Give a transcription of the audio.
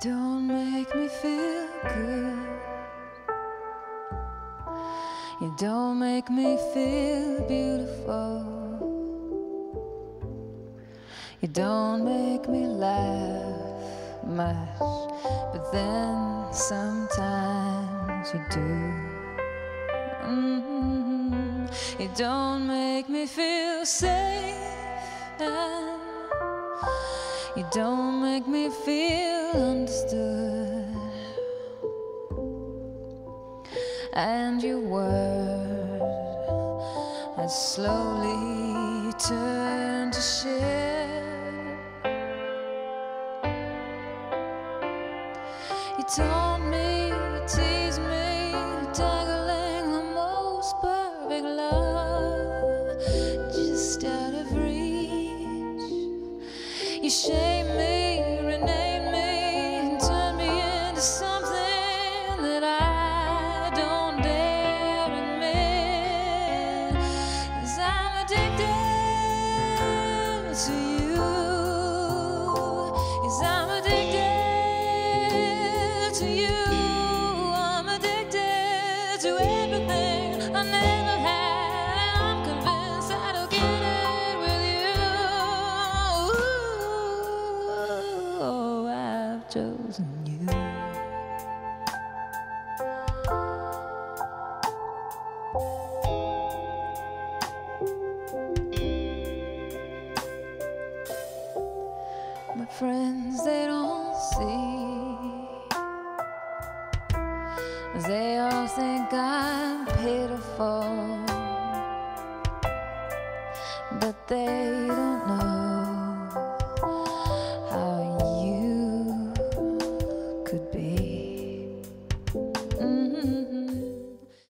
don't make me feel good. You don't make me feel beautiful. You don't make me laugh much, but then sometimes you do. Mm-hmm. You don't make me feel safe, and you don't make me feel understood. And your word has slowly turned to shit. You taunt me, you tease me, You shame me, rename me, and turn me into something that I don't dare admit. Cause I'm addicted to you. I'm addicted to you. I'm addicted to everything chosen you. My friends, they don't see. They all think I'm pitiful. But they don't know